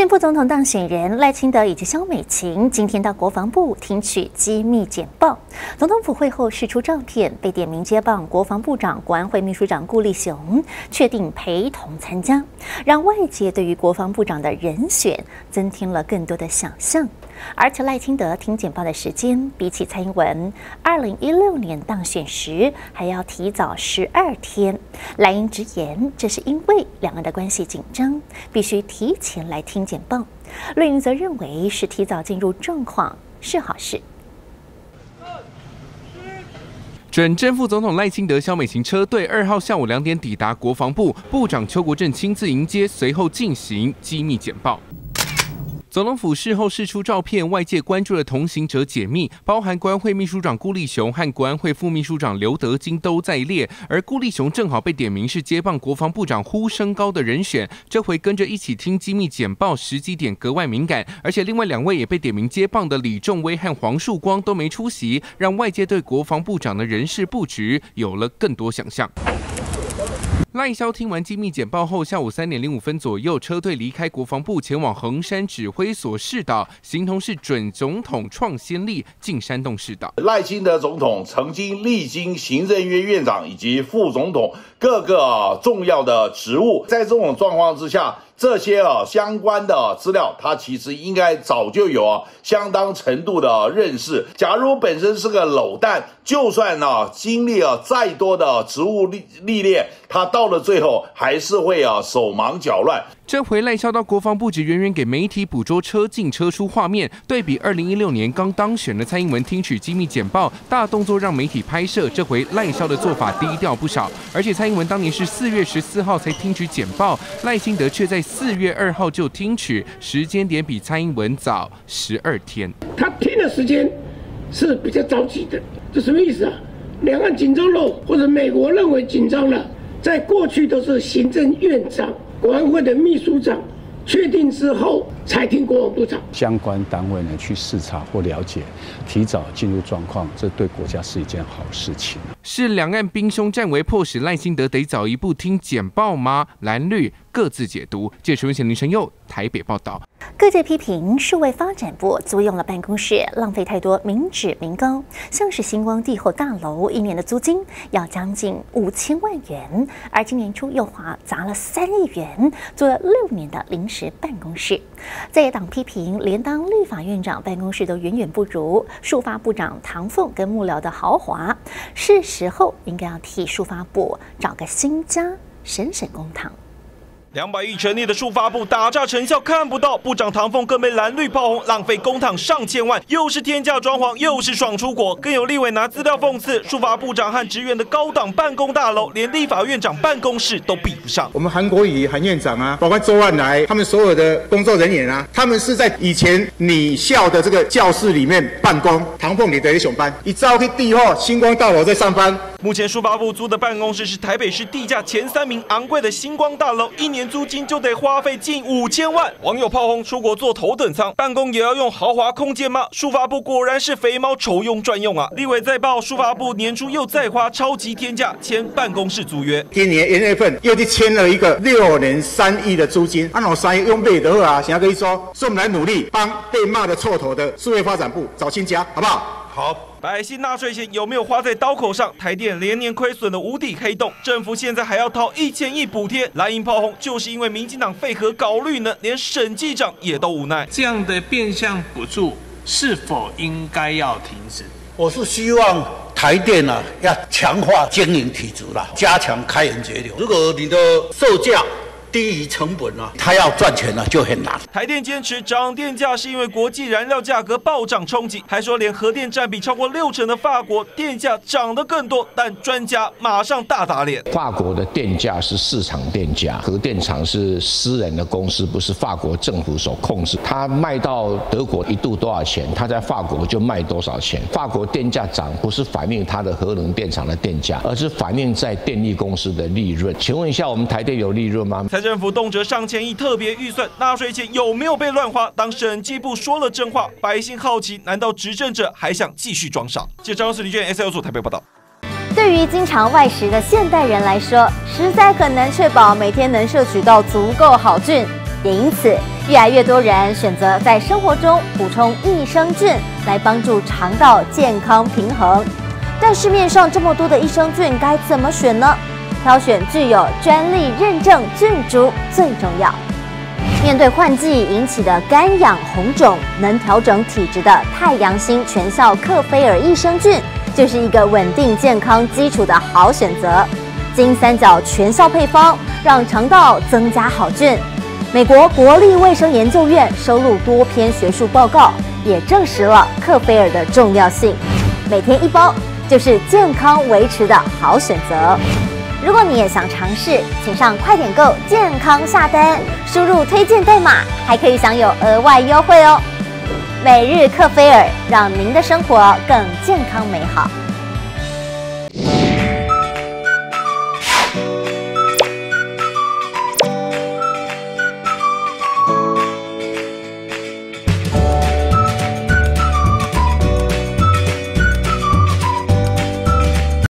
正副总统当选人赖清德以及肖美琴今天到国防部听取机密简报。总统府会后释出照片，被点名接棒国防部长、国安会秘书长顾立雄确定陪同参加，让外界对于国防部长的人选增添了更多的想象。而且赖清德听简报的时间，比起蔡英文二零一六年当选时还要提早十二天。赖英直言，这是因为两岸的关系紧张，必须提前来听简报。绿营则认为是提早进入状况是好事。准正副总统赖清德、萧美琴车队二号下午两点抵达国防部，部长邱国正亲自迎接，随后进行机密简报。总统府事后释出照片，外界关注的同行者解密，包含国安会秘书长顾立雄和国安会副秘书长刘德金都在列，而顾立雄正好被点名是接棒国防部长呼声高的人选，这回跟着一起听机密简报，时机点格外敏感，而且另外两位也被点名接棒的李仲威和黄树光都没出席，让外界对国防部长的人事布局有了更多想象。赖萧听完机密简报后，下午三点零五分左右，车队离开国防部，前往衡山指挥所试岛，形同是准总统创先例进山洞试岛。赖清德总统曾经历经行政院院长以及副总统各个重要的职务，在这种状况之下。这些啊相关的资料，他其实应该早就有啊相当程度的认识。假如本身是个卤蛋，就算呢经历了再多的职务历历练，他到了最后还是会啊手忙脚乱。这回赖萧到国防部只远远给媒体捕捉车进车出画面，对比二零一六年刚当选的蔡英文听取机密简报，大动作让媒体拍摄。这回赖萧的做法低调不少，而且蔡英文当年是四月十四号才听取简报，赖清德却在四月二号就听取，时间点比蔡英文早十二天。他听的时间是比较着急的，这什么意思啊？两岸紧张了，或者美国认为紧张了，在过去都是行政院长。国安会的秘书长确定之后，才听国防部长。相关单位呢去视察或了解，提早进入状况，这对国家是一件好事情。是两岸兵凶战危，迫使赖清德得早一步听简报吗？蓝绿各自解读。记者温贤林晨佑台北报道。各界批评数位发展部租用了办公室，浪费太多民脂民膏，像是星光帝后大楼一年的租金要将近五千万元，而今年初又花砸了三亿元租了六年的临时办公室。在野党批评，连当立法院长办公室都远远不如数发部长唐凤跟幕僚的豪华，是时候应该要替数发部找个新家，省省公堂。两百亿成立的数发部打诈成效看不到，部长唐凤更被蓝绿炮轰，浪费公帑上千万，又是天价装潢，又是爽出国，更有立委拿资料讽刺数发部长和职员的高档办公大楼，连立法院长办公室都比不上。我们韩国瑜韩院长啊，包括周万来，他们所有的工作人员啊，他们是在以前你校的这个教室里面办公。唐凤你得上班，一早去地后星光大楼在上班。目前数发部租的办公室是台北市地价前三名昂贵的星光大楼，一年。租金就得花费近五千万，网友炮轰出国坐头等舱，办公也要用豪华空间吗？书法部果然是肥猫愁用专用啊！立委再报，书法部年初又再花超级天价签办公室租约，今年一月份又去签了一个六年三亿的租金，按我三亿用倍的啊！想要跟你说，所以我们来努力帮被骂的臭头的数位发展部找新家，好不好？好。百姓纳税钱有没有花在刀口上？台电连年亏损的无底黑洞，政府现在还要掏一千亿补贴，蓝营炮轰，就是因为民进党废核搞绿呢，连审计长也都无奈。这样的变相补助是否应该要停止？我是希望台电呢要强化经营体制啦，加强开源节流。如果你的售价，低于成本啊，他要赚钱呢就很难。台电坚持涨电价是因为国际燃料价格暴涨冲击，还说连核电占比超过六成的法国电价涨得更多。但专家马上大打脸，法国的电价是市场电价，核电厂是私人的公司，不是法国政府所控制。他卖到德国一度多少钱，他在法国就卖多少钱。法国电价涨不是反映它的核能电厂的电价，而是反映在电力公司的利润。请问一下，我们台电有利润吗？政府动辄上千亿特别预算，纳税钱有没有被乱花？当审计部说了真话，百姓好奇，难道执政者还想继续装傻？记者张思林卷 S L 组台北报道。对于经常外食的现代人来说，实在很难确保每天能摄取到足够好菌，也因此。越来越多人选择在生活中补充益生菌，来帮助肠道健康平衡。但市面上这么多的益生菌，该怎么选呢？挑选具有专利认证菌株最重要。面对换季引起的干痒红肿，能调整体质的太阳星全效克菲尔益生菌，就是一个稳定健康基础的好选择。金三角全效配方，让肠道增加好菌。美国国立卫生研究院收录多篇学术报告，也证实了克菲尔的重要性。每天一包，就是健康维持的好选择。如果你也想尝试，请上快点购健康下单，输入推荐代码，还可以享有额外优惠哦。每日克菲尔，让您的生活更健康美好。